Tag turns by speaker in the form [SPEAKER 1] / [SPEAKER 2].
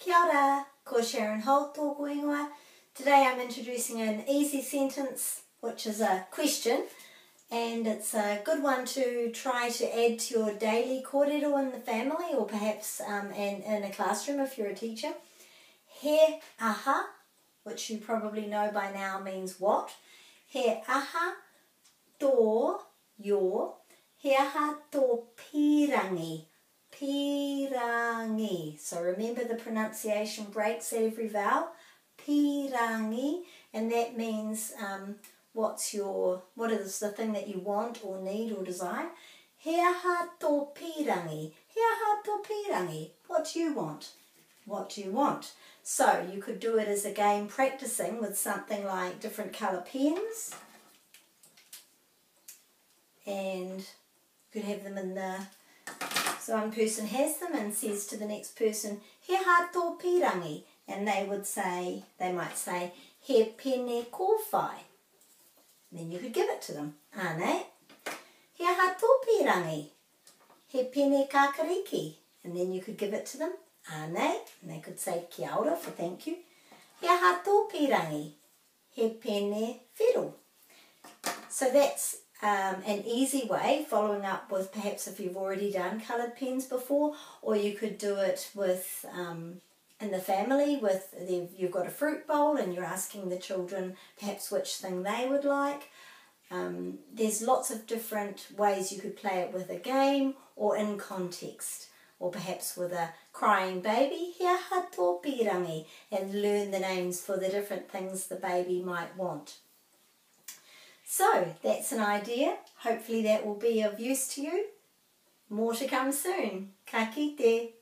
[SPEAKER 1] Kia ora, ko Sharon Holt tōku ingoa. Today I'm introducing an easy sentence which is a question and it's a good one to try to add to your daily kōrero in the family or perhaps um, in, in a classroom if you're a teacher. He aha, which you probably know by now means what. He aha tō your. He aha tō pirangi pirangi. So remember the pronunciation breaks at every vowel. Pirangi, and that means um, what's your, what is the thing that you want or need or desire. He aha tō pirangi. He aha tō pirangi. What do you want? What do you want? So you could do it as a game practicing with something like different colour pens. And you could have them in the so one person has them and says to the next person, he ha tō pirangi. And they would say, they might say, he pene kōwhai. Then you could give it to them. Anei? He ha tō pirangi. He pene kākāriki. And then you could give it to them. Anei? And they could say kia ora for thank you. He ha tō pirangi. He pene whero. So that's um, an easy way, following up with perhaps if you've already done coloured pens before, or you could do it with um, in the family with the, you've got a fruit bowl and you're asking the children perhaps which thing they would like. Um, there's lots of different ways you could play it with a game or in context or perhaps with a crying baby, and learn the names for the different things the baby might want. So that's an idea. Hopefully that will be of use to you. More to come soon. Ka kite.